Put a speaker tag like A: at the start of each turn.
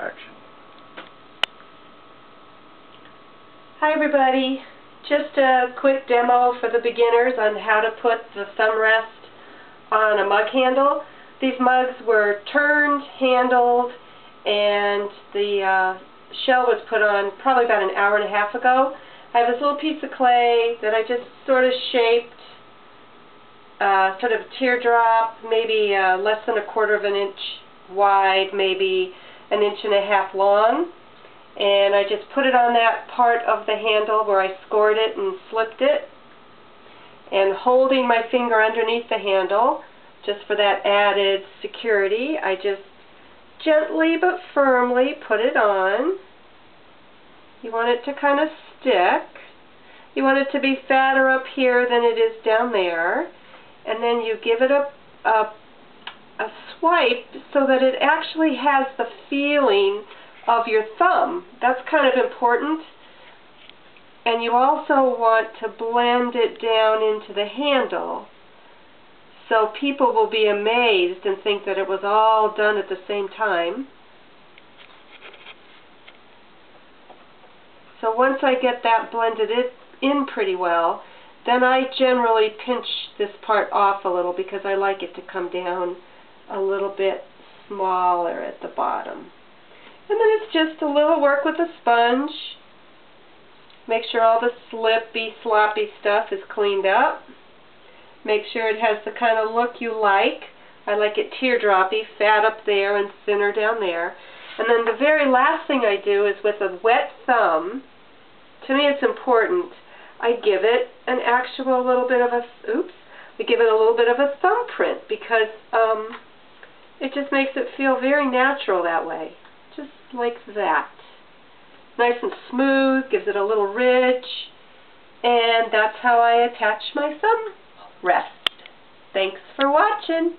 A: Action.
B: Hi everybody. Just a quick demo for the beginners on how to put the thumb rest on a mug handle. These mugs were turned, handled, and the uh, shell was put on probably about an hour and a half ago. I have this little piece of clay that I just sort of shaped, uh, sort of teardrop, maybe uh, less than a quarter of an inch wide, maybe an inch and a half long. And I just put it on that part of the handle where I scored it and slipped it. And holding my finger underneath the handle, just for that added security, I just gently but firmly put it on. You want it to kind of stick. You want it to be fatter up here than it is down there. And then you give it a, a a swipe so that it actually has the feeling of your thumb. That's kind of important. And you also want to blend it down into the handle so people will be amazed and think that it was all done at the same time. So once I get that blended in pretty well, then I generally pinch this part off a little because I like it to come down a little bit smaller at the bottom. And then it's just a little work with a sponge. Make sure all the slippy, sloppy stuff is cleaned up. Make sure it has the kind of look you like. I like it teardroppy, fat up there and thinner down there. And then the very last thing I do is with a wet thumb, to me it's important, I give it an actual little bit of a, oops, I give it a little bit of a thumbprint because um, it just makes it feel very natural that way. Just like that. Nice and smooth, gives it a little ridge, and that's how I attach my thumb rest. Thanks for watching.